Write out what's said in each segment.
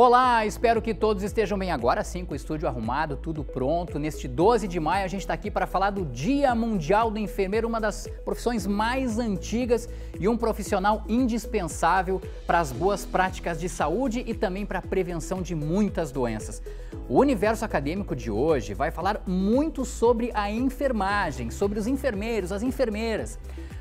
Olá, espero que todos estejam bem agora sim, com o estúdio arrumado, tudo pronto. Neste 12 de maio a gente está aqui para falar do Dia Mundial do Enfermeiro, uma das profissões mais antigas e um profissional indispensável para as boas práticas de saúde e também para a prevenção de muitas doenças. O universo acadêmico de hoje vai falar muito sobre a enfermagem, sobre os enfermeiros, as enfermeiras.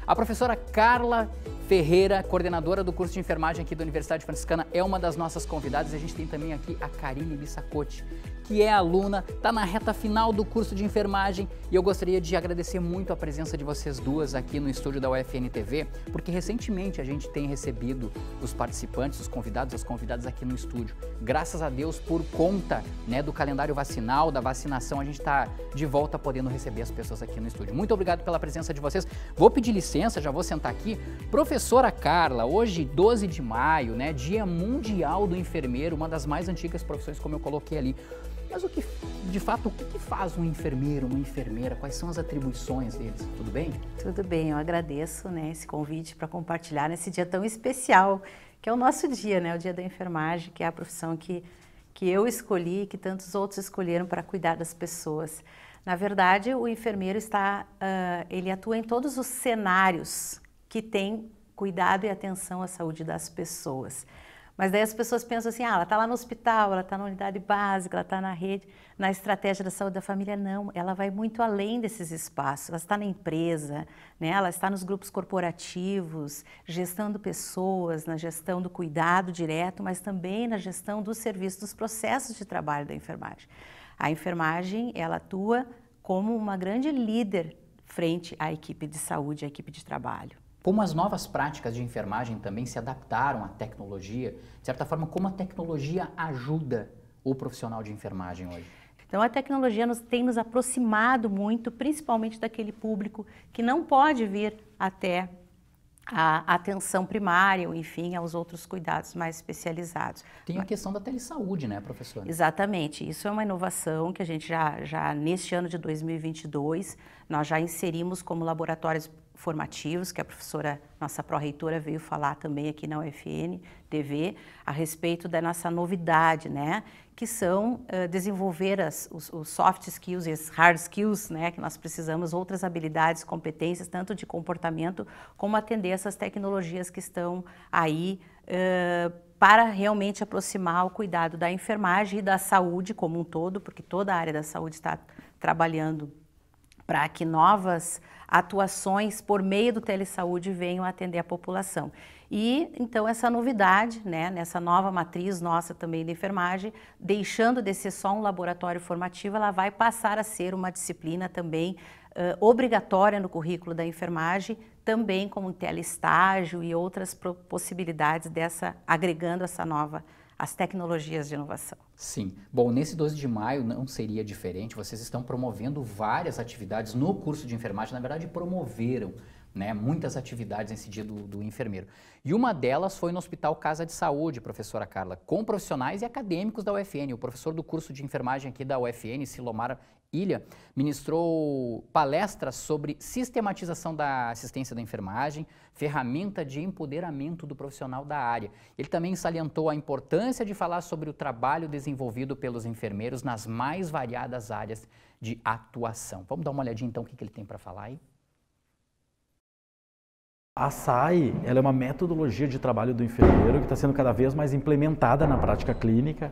A professora Carla Ferreira, coordenadora do curso de enfermagem aqui da Universidade Franciscana, é uma das nossas convidadas. A gente tem também aqui a Karine Bissacote, que é aluna, está na reta final do curso de enfermagem e eu gostaria de agradecer muito a presença de vocês duas aqui no estúdio da UFN TV, porque recentemente a gente tem recebido os participantes, os convidados, as convidadas aqui no estúdio. Graças a Deus, por conta né, do calendário vacinal, da vacinação, a gente está de volta podendo receber as pessoas aqui no estúdio. Muito obrigado pela presença de vocês. Vou pedir licença, já vou sentar aqui. Professora Carla, hoje, 12 de maio, né, Dia Mundial do Enfermeiro, uma das mais antigas profissões, como eu coloquei ali. Mas o que, de fato, o que faz um enfermeiro, uma enfermeira? Quais são as atribuições deles? Tudo bem? Tudo bem, eu agradeço né, esse convite para compartilhar nesse dia tão especial, que é o nosso dia, né, o dia da enfermagem, que é a profissão que, que eu escolhi e que tantos outros escolheram para cuidar das pessoas. Na verdade, o enfermeiro está, uh, ele atua em todos os cenários que tem cuidado e atenção à saúde das pessoas. Mas daí as pessoas pensam assim, ah, ela está lá no hospital, ela está na unidade básica, ela está na rede, na estratégia da saúde da família. Não, ela vai muito além desses espaços. Ela está na empresa, né? ela está nos grupos corporativos, gestando pessoas, na gestão do cuidado direto, mas também na gestão do serviço, dos processos de trabalho da enfermagem. A enfermagem, ela atua como uma grande líder frente à equipe de saúde, à equipe de trabalho. Como as novas práticas de enfermagem também se adaptaram à tecnologia, de certa forma, como a tecnologia ajuda o profissional de enfermagem hoje? Então, a tecnologia nos, tem nos aproximado muito, principalmente daquele público que não pode vir até a atenção primária, ou enfim, aos outros cuidados mais especializados. Tem a questão da telesaúde, né, professora? Exatamente. Isso é uma inovação que a gente já, já neste ano de 2022, nós já inserimos como laboratórios formativos, que a professora, nossa pró-reitora veio falar também aqui na UFN TV, a respeito da nossa novidade, né, que são uh, desenvolver as, os, os, soft skills e as hard skills, né, que nós precisamos, outras habilidades, competências, tanto de comportamento, como atender essas tecnologias que estão aí uh, para realmente aproximar o cuidado da enfermagem e da saúde como um todo, porque toda a área da saúde está trabalhando para que novas atuações por meio do telesaúde venham atender a população. E então essa novidade, né, nessa nova matriz nossa também de enfermagem, deixando de ser só um laboratório formativo, ela vai passar a ser uma disciplina também uh, obrigatória no currículo da enfermagem, também como um telestágio e outras possibilidades dessa agregando essa nova as tecnologias de inovação. Sim. Bom, nesse 12 de maio não seria diferente. Vocês estão promovendo várias atividades no curso de enfermagem. Na verdade, promoveram né, muitas atividades nesse dia do, do, enfermeiro. E uma delas foi no Hospital Casa de Saúde, professora Carla, com profissionais e acadêmicos da UFN. O professor do curso de enfermagem aqui da UFN, Silomar Ilha, ministrou palestras sobre sistematização da assistência da enfermagem, ferramenta de empoderamento do profissional da área. Ele também salientou a importância de falar sobre o trabalho desenvolvido pelos enfermeiros nas mais variadas áreas de atuação. Vamos dar uma olhadinha então o que, que ele tem para falar aí? A SAI ela é uma metodologia de trabalho do enfermeiro que está sendo cada vez mais implementada na prática clínica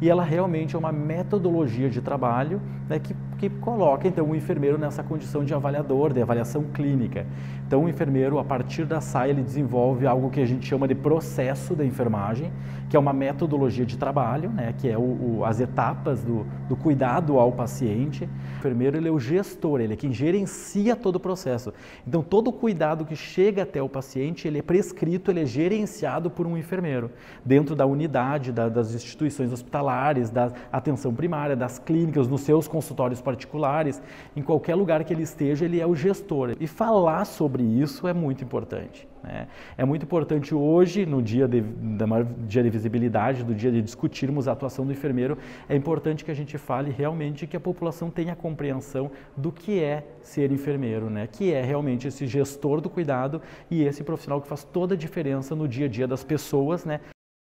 e ela realmente é uma metodologia de trabalho né, que, que coloca então o enfermeiro nessa condição de avaliador, de avaliação clínica. Então o enfermeiro, a partir da SAI, ele desenvolve algo que a gente chama de processo da enfermagem, que é uma metodologia de trabalho, né, que é o, o, as etapas do, do, cuidado ao paciente. O enfermeiro ele é o gestor, ele é quem gerencia todo o processo. Então todo o cuidado que chega até o paciente, ele é prescrito, ele é gerenciado por um enfermeiro, dentro da unidade, da, das instituições hospitalares, da atenção primária, das clínicas, nos seus consultórios particulares, em qualquer lugar que ele esteja, ele é o gestor. E falar sobre isso é muito importante. Né? É muito importante hoje, no dia de, da maior dia de visibilidade, do dia de discutirmos a atuação do enfermeiro, é importante que a gente fale realmente que a população tenha compreensão do que é ser enfermeiro, né? que é realmente esse gestor do cuidado e esse profissional que faz toda a diferença no dia a dia das pessoas, né?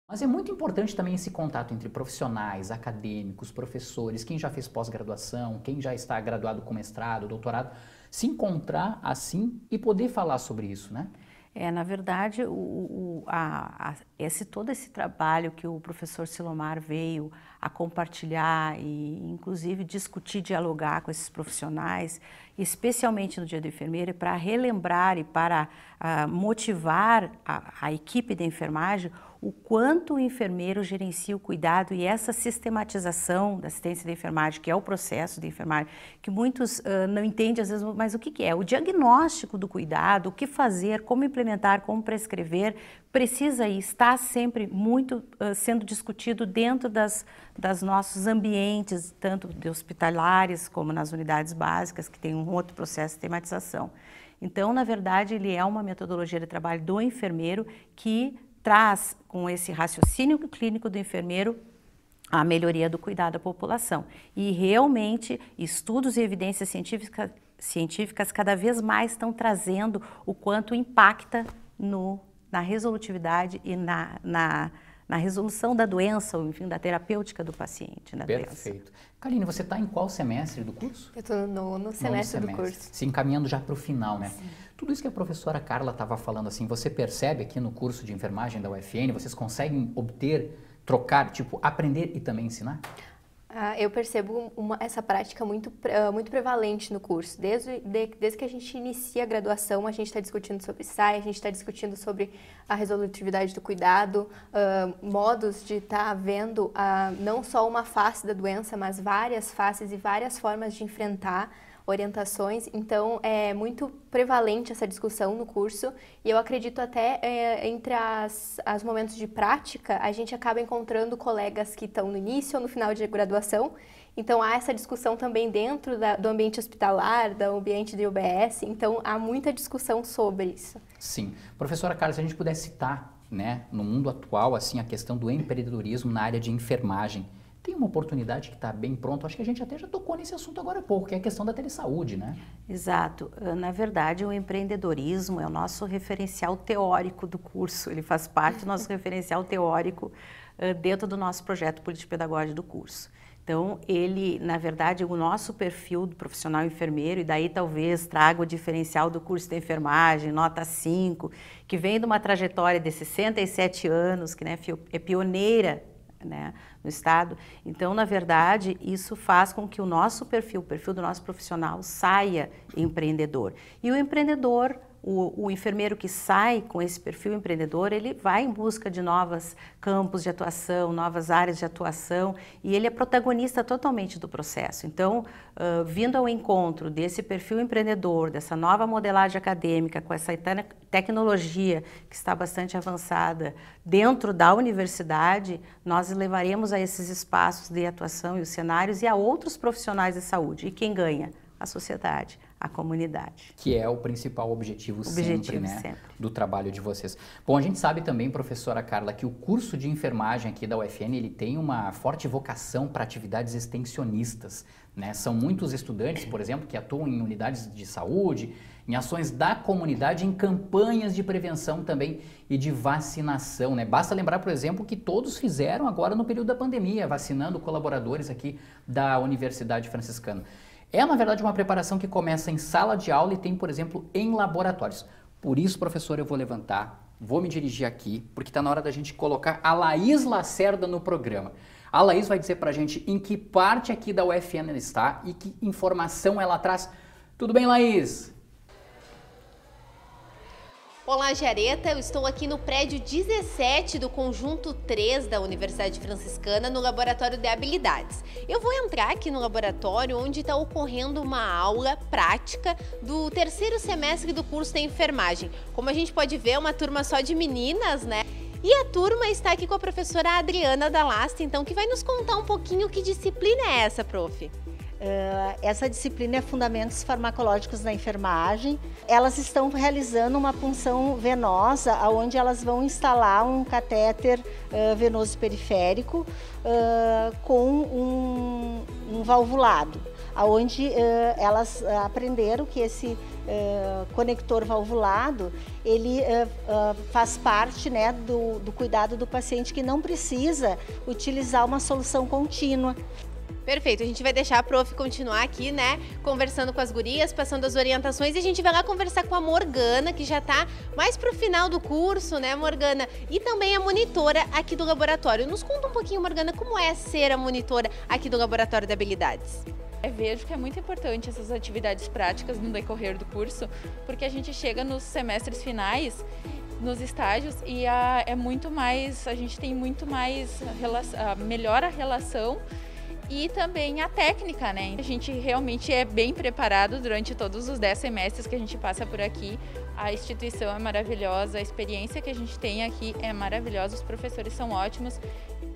Mas é muito importante também esse contato entre profissionais, acadêmicos, professores, quem já fez pós-graduação, quem já está graduado com mestrado, doutorado, se encontrar assim e poder falar sobre isso, né? É, na verdade, o, o, a, a, esse, todo esse trabalho que o professor Silomar veio a compartilhar e, inclusive, discutir, dialogar com esses profissionais, especialmente no Dia do Enfermeiro, para relembrar e para uh, motivar a, a equipe de enfermagem o quanto o enfermeiro gerencia o cuidado e essa sistematização da assistência de enfermagem, que é o processo de enfermagem, que muitos uh, não entendem às vezes, mas o que, que é? O diagnóstico do cuidado, o que fazer, como implementar, como prescrever, precisa e está sempre muito uh, sendo discutido dentro das, das nossos ambientes, tanto de hospitalares como nas unidades básicas, que tem um outro processo de tematização. Então, na verdade, ele é uma metodologia de trabalho do enfermeiro que traz com esse raciocínio clínico do enfermeiro a melhoria do cuidado à população. E realmente, estudos e evidências científicas, científicas cada vez mais estão trazendo o quanto impacta no, na resolutividade e na, na, na resolução da doença, ou enfim, da terapêutica do paciente. Na Perfeito. Doença. Kaline, você está em qual semestre do curso? Eu estou no, no semestre, semestre do curso. Se encaminhando já para o final, né? Sim. Tudo isso que a professora Carla estava falando, assim, você percebe aqui no curso de enfermagem da UFN, vocês conseguem obter, trocar, tipo, aprender e também ensinar? Ah, eu percebo uma, essa prática muito, uh, muito prevalente no curso. Desde, de, desde que a gente inicia a graduação, a gente está discutindo sobre SAI, a gente está discutindo sobre a resolutividade do cuidado, uh, modos de estar tá vendo uh, não só uma face da doença, mas várias faces e várias formas de enfrentar orientações. Então, é muito prevalente essa discussão no curso e eu acredito até é, entre as, os momentos de prática, a gente acaba encontrando colegas que estão no início ou no final de graduação. Então, há essa discussão também dentro da, do ambiente hospitalar, do ambiente de UBS. Então, há muita discussão sobre isso. Sim. Professora Carla, se a gente pudesse citar, né, no mundo atual, assim, a questão do empreendedorismo na área de enfermagem, tem uma oportunidade que está bem pronto. Acho que a gente até já tocou nesse assunto agora há pouco, que é a questão da telesaúde, né? Exato. Ah, na verdade, o empreendedorismo é o nosso referencial teórico do curso. Ele faz parte do nosso referencial teórico ah, dentro do nosso projeto político-pedagógico do curso. Então, ele, na verdade, o nosso perfil do profissional enfermeiro, e daí talvez traga o diferencial do curso de enfermagem, nota 5, que vem de uma trajetória de 67 anos, que né, é pioneira né, no Estado. Então, na verdade, isso faz com que o nosso perfil, o perfil do nosso profissional, saia empreendedor. E o empreendedor o, o, enfermeiro que sai com esse perfil empreendedor, ele vai em busca de novos campos de atuação, novas áreas de atuação e ele é protagonista totalmente do processo. Então, uh, vindo ao encontro desse perfil empreendedor, dessa nova modelagem acadêmica, com essa te tecnologia que está bastante avançada dentro da universidade, nós levaremos a esses espaços de atuação e os cenários e a outros profissionais de saúde. E quem ganha? A sociedade a comunidade. Que é o principal objetivo, objetivo sempre, né, sempre. do trabalho de vocês. Bom, a gente sabe também, professora Carla, que o curso de enfermagem aqui da UFN, ele tem uma forte vocação para atividades extensionistas, né? São muitos estudantes, por exemplo, que atuam em unidades de saúde, em ações da comunidade, em campanhas de prevenção também e de vacinação, né? Basta lembrar, por exemplo, que todos fizeram agora no período da pandemia, vacinando colaboradores aqui da Universidade Franciscana. É, na verdade, uma preparação que começa em sala de aula e tem, por exemplo, em laboratórios. Por isso, professor, eu vou levantar, vou me dirigir aqui, porque está na hora da gente colocar a Laís Lacerda no programa. A Laís vai dizer para a gente em que parte aqui da UFN ela está e que informação ela traz. Tudo bem, Laís? Olá, Jareta. Eu estou aqui no prédio 17 do conjunto 3 da Universidade Franciscana, no Laboratório de Habilidades. Eu vou entrar aqui no laboratório onde está ocorrendo uma aula prática do terceiro semestre do curso de enfermagem. Como a gente pode ver, é uma turma só de meninas, né? E a turma está aqui com a professora Adriana Dalasta, então, que vai nos contar um pouquinho que disciplina é essa, prof. Uh, essa disciplina é Fundamentos Farmacológicos da Enfermagem. Elas estão realizando uma punção venosa, onde elas vão instalar um catéter uh, venoso periférico uh, com um, um valvulado, onde elas aprenderam que esse uh, conector valvulado, ele uh, faz parte né, do, do cuidado do paciente que não precisa utilizar uma solução contínua. Perfeito, a gente vai deixar a prof continuar aqui, né, conversando com as gurias, passando as orientações e a gente vai lá conversar com a Morgana, que já tá mais pro final do curso, né, Morgana? E também a monitora aqui do laboratório. Nos conta um pouquinho, Morgana, como é ser a monitora aqui do laboratório de habilidades? É, vejo que é muito importante essas atividades práticas no decorrer do curso, porque a gente chega nos semestres finais nos estágios e a, é muito mais, a gente tem muito mais, a, melhora a relação e também a técnica, né? A gente realmente é bem preparado durante todos os 10 semestres que a gente passa por aqui. A instituição é maravilhosa, a experiência que a gente tem aqui é maravilhosa, os professores são ótimos.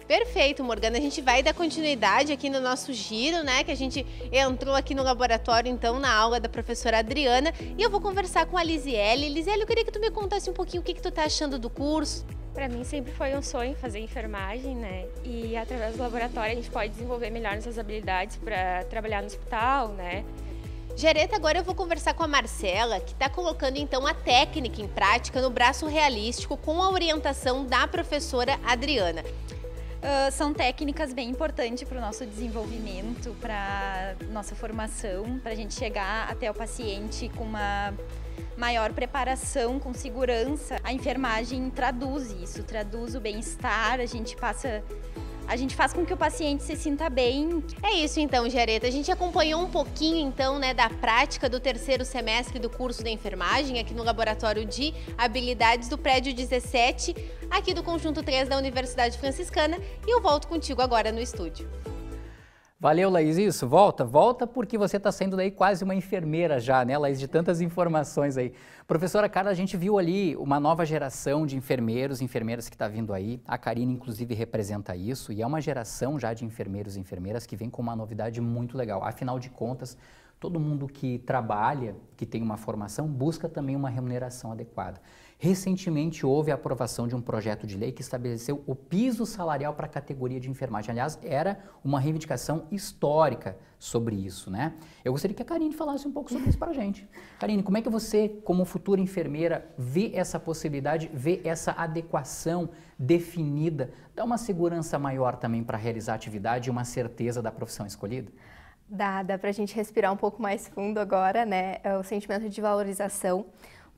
Perfeito, Morgana. A gente vai dar continuidade aqui no nosso giro, né? Que a gente entrou aqui no laboratório, então, na aula da professora Adriana. E eu vou conversar com a Lisiele. Lisiele, eu queria que tu me contasse um pouquinho o que, que tu tá achando do curso. Para mim sempre foi um sonho fazer enfermagem, né? E através do laboratório a gente pode desenvolver melhor nossas habilidades para trabalhar no hospital, né? Gereta, agora eu vou conversar com a Marcela, que está colocando então a técnica em prática no braço realístico com a orientação da professora Adriana. Uh, são técnicas bem importantes para o nosso desenvolvimento, para nossa formação, para a gente chegar até o paciente com uma maior preparação, com segurança. A enfermagem traduz isso, traduz o bem-estar, a gente passa a gente faz com que o paciente se sinta bem. É isso então, Jareta. A gente acompanhou um pouquinho então, né, da prática do terceiro semestre do curso de enfermagem aqui no laboratório de habilidades do prédio 17, aqui do conjunto 3 da Universidade Franciscana, e eu volto contigo agora no estúdio. Valeu, Laís. Isso, volta, volta porque você está sendo daí quase uma enfermeira já, né, Laís, de tantas informações aí. Professora Carla, a gente viu ali uma nova geração de enfermeiros e enfermeiras que está vindo aí. A Karine, inclusive, representa isso e é uma geração já de enfermeiros e enfermeiras que vem com uma novidade muito legal. Afinal de contas, todo mundo que trabalha, que tem uma formação, busca também uma remuneração adequada. Recentemente houve a aprovação de um projeto de lei que estabeleceu o piso salarial para a categoria de enfermagem. Aliás, era uma reivindicação histórica sobre isso, né? Eu gostaria que a Karine falasse um pouco sobre isso para a gente. Karine, como é que você, como futura enfermeira, vê essa possibilidade, vê essa adequação definida, dá uma segurança maior também para realizar a atividade e uma certeza da profissão escolhida? Dá, dá para a gente respirar um pouco mais fundo agora, né? É o sentimento de valorização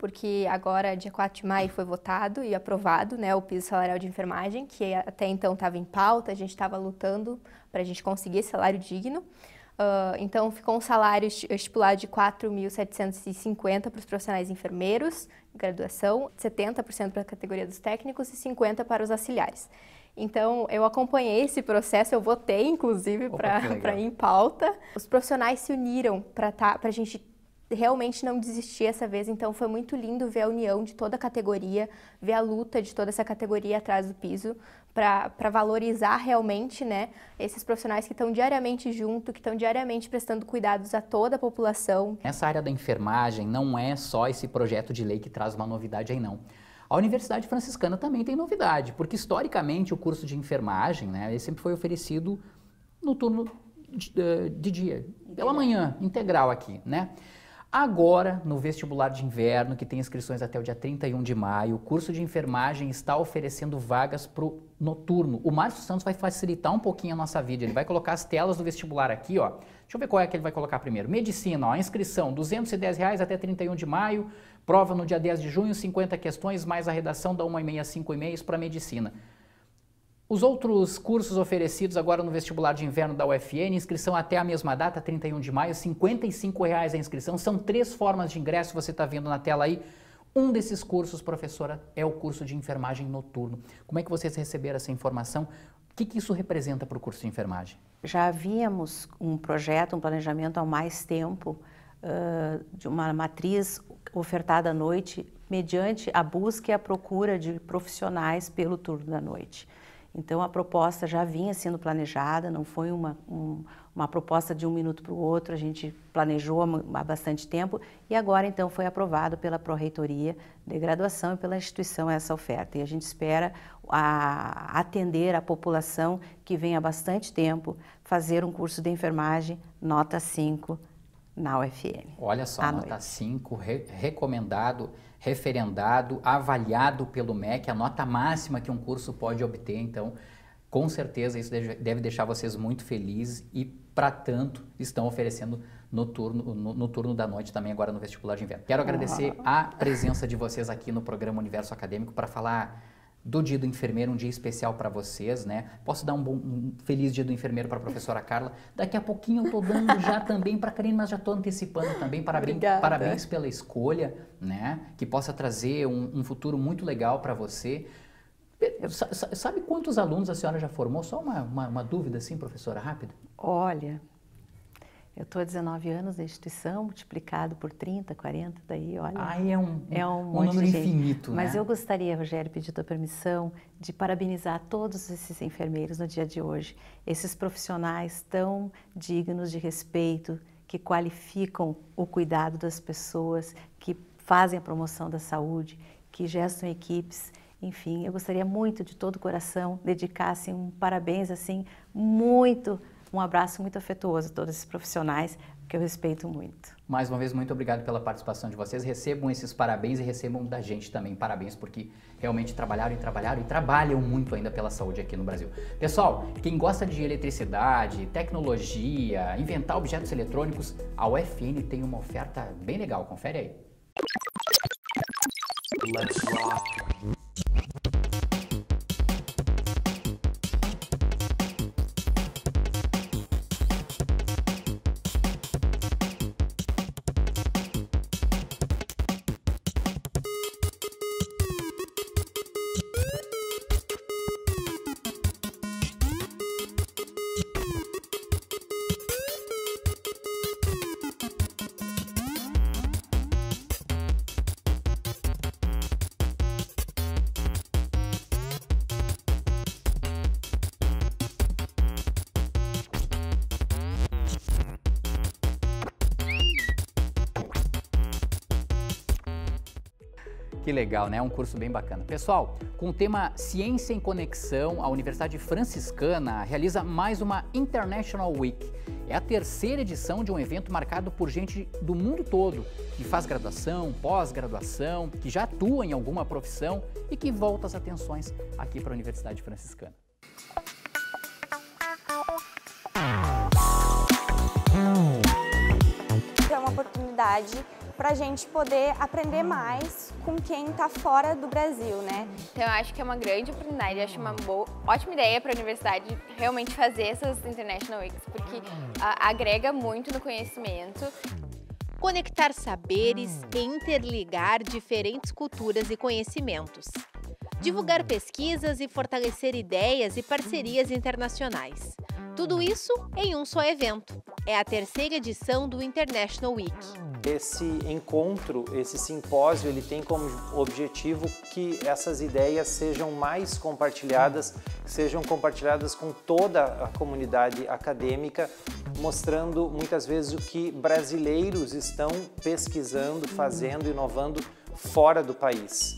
porque agora, dia 4 de maio, foi votado e aprovado né, o piso salarial de enfermagem, que até então estava em pauta, a gente estava lutando para a gente conseguir esse salário digno. Uh, então, ficou um salário estipulado de 4.750 para os profissionais enfermeiros, graduação, 70% para a categoria dos técnicos e 50% para os auxiliares. Então, eu acompanhei esse processo, eu votei, inclusive, para ir em pauta. Os profissionais se uniram para tá, a gente realmente não desistir essa vez, então foi muito lindo ver a união de toda a categoria, ver a luta de toda essa categoria atrás do piso, para valorizar realmente né, esses profissionais que estão diariamente junto, que estão diariamente prestando cuidados a toda a população. Essa área da enfermagem não é só esse projeto de lei que traz uma novidade aí não. A Universidade Franciscana também tem novidade, porque historicamente o curso de enfermagem, né, ele sempre foi oferecido no turno de, eh, de dia, pela manhã, integral aqui, né? Agora, no vestibular de inverno, que tem inscrições até o dia 31 de maio, o curso de enfermagem está oferecendo vagas para o noturno. O Márcio Santos vai facilitar um pouquinho a nossa vida. Ele vai colocar as telas do vestibular aqui, ó. Deixa eu ver qual é que ele vai colocar primeiro. Medicina, ó, inscrição, 210 reais até 31 de maio. Prova no dia 10 de junho, 50 questões, mais a redação da 1 e meia, 5 e meia para medicina. Os outros cursos oferecidos agora no vestibular de inverno da UFN, inscrição até a mesma data, 31 de maio, R$ reais a inscrição. São três formas de ingresso, você está vendo na tela aí. Um desses cursos, professora, é o curso de enfermagem noturno. Como é que vocês receberam essa informação? O que, que isso representa para o curso de enfermagem? Já havíamos um projeto, um planejamento há mais tempo uh, de uma matriz ofertada à noite mediante a busca e a procura de profissionais pelo turno da noite. Então a proposta já vinha sendo planejada, não foi uma, um, uma proposta de um minuto para o outro, a gente planejou há bastante tempo e agora então foi aprovado pela Pró-Reitoria de Graduação e pela instituição essa oferta. E a gente espera a, atender a população que vem há bastante tempo fazer um curso de enfermagem nota 5 na UFN. Olha só, nota 5, re recomendado, referendado, avaliado pelo MEC, a nota máxima que um curso pode obter. Então, com certeza isso deve deixar vocês muito felizes e, para tanto, estão oferecendo no turno, no, no, turno da noite também agora no vestibular de inverno. Quero agradecer a presença de vocês aqui no programa Universo Acadêmico para falar do Dia do Enfermeiro, um dia especial para vocês, né? Posso dar um, bom, um feliz Dia do Enfermeiro para a professora Carla. Daqui a pouquinho eu estou dando já também para a Karine, mas já estou antecipando também. Parabéns, parabéns pela escolha, né? Que possa trazer um, um futuro muito legal para você. Sabe quantos alunos a senhora já formou? Só uma, uma, uma dúvida assim, professora, rápida. Olha, eu estou há 19 anos na instituição, multiplicado por 30, 40, daí, olha. Aí é um, é um, um número infinito, né? Mas eu gostaria, Rogério, pedir a permissão de parabenizar todos esses enfermeiros no dia de hoje, esses profissionais tão dignos de respeito, que qualificam o cuidado das pessoas, que fazem a promoção da saúde, que gestam equipes. Enfim, eu gostaria muito de todo o coração dedicar assim, um parabéns assim muito um abraço muito afetuoso a todos esses profissionais, que eu respeito muito. Mais uma vez, muito obrigado pela participação de vocês. Recebam esses parabéns e recebam da gente também parabéns, porque realmente trabalharam e trabalharam e trabalham muito ainda pela saúde aqui no Brasil. Pessoal, quem gosta de eletricidade, tecnologia, inventar objetos eletrônicos, a UFN tem uma oferta bem legal. Confere aí. Let's rock. Que legal, né? É um curso bem bacana. Pessoal, com o tema Ciência em Conexão, a Universidade Franciscana realiza mais uma International Week. É a terceira edição de um evento marcado por gente do mundo todo, que faz graduação, pós-graduação, que já atua em alguma profissão e que volta as atenções aqui para a Universidade Franciscana. É uma oportunidade para a gente poder aprender mais com quem está fora do Brasil, né? Então eu acho que é uma grande oportunidade, acho uma boa, ótima ideia para a universidade realmente fazer essas International Weeks, porque a, agrega muito no conhecimento. Conectar saberes e interligar diferentes culturas e conhecimentos. Divulgar pesquisas e fortalecer ideias e parcerias internacionais. Tudo isso em um só evento. É a terceira edição do International Week. Esse encontro, esse simpósio, ele tem como objetivo que essas ideias sejam mais compartilhadas, sejam compartilhadas com toda a comunidade acadêmica, mostrando muitas vezes o que brasileiros estão pesquisando, fazendo, inovando fora do país.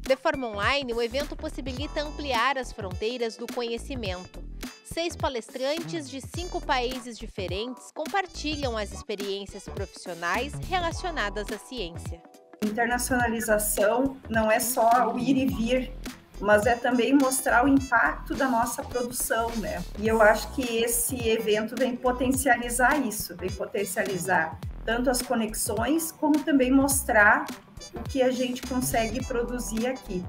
De forma online, o evento possibilita ampliar as fronteiras do conhecimento. Seis palestrantes de cinco países diferentes compartilham as experiências profissionais relacionadas à ciência. Internacionalização não é só o ir e vir, mas é também mostrar o impacto da nossa produção, né? E eu acho que esse evento vem potencializar isso, vem potencializar tanto as conexões, como também mostrar o que a gente consegue produzir aqui.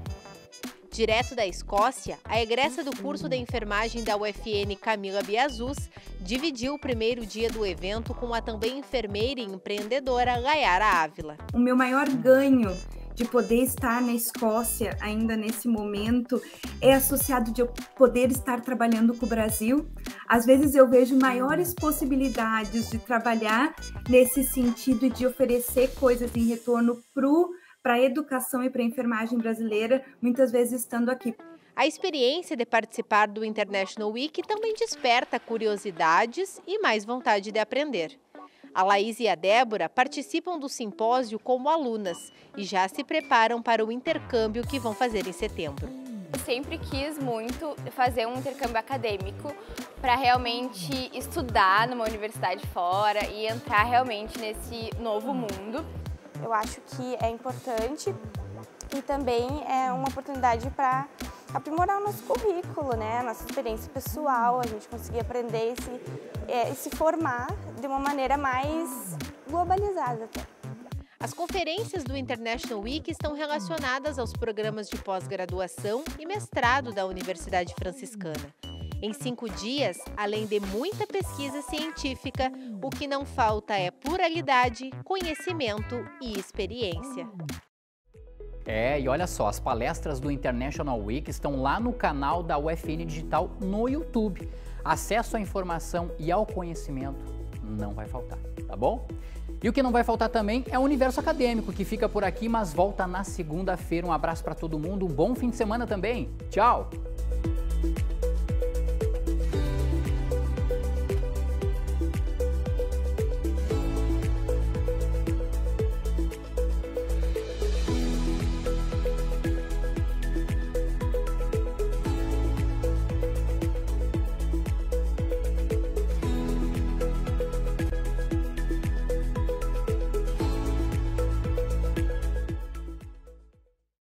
Direto da Escócia, a egressa do curso de enfermagem da UFN, Camila Biazus, dividiu o primeiro dia do evento com a também enfermeira e empreendedora Layara Ávila. O meu maior ganho de poder estar na Escócia ainda nesse momento é associado de eu poder estar trabalhando com o Brasil. Às vezes eu vejo maiores possibilidades de trabalhar nesse sentido de oferecer coisas em retorno para a educação e para a enfermagem brasileira, muitas vezes estando aqui. A experiência de participar do International Week também desperta curiosidades e mais vontade de aprender. A Laís e a Débora participam do simpósio como alunas e já se preparam para o intercâmbio que vão fazer em setembro. sempre quis muito fazer um intercâmbio acadêmico para realmente estudar numa universidade fora e entrar realmente nesse novo mundo. Eu acho que é importante e também é uma oportunidade para aprimorar o nosso currículo, né? A nossa experiência pessoal, a gente conseguir aprender e se, é, se formar de uma maneira mais globalizada até. As conferências do International Week estão relacionadas aos programas de pós-graduação e mestrado da Universidade Franciscana. Em cinco dias, além de muita pesquisa científica, o que não falta é pluralidade, conhecimento e experiência. É, e olha só, as palestras do International Week estão lá no canal da UFN Digital no YouTube. Acesso à informação e ao conhecimento não vai faltar, tá bom? E o que não vai faltar também é o universo acadêmico, que fica por aqui, mas volta na segunda-feira. Um abraço para todo mundo, um bom fim de semana também. Tchau!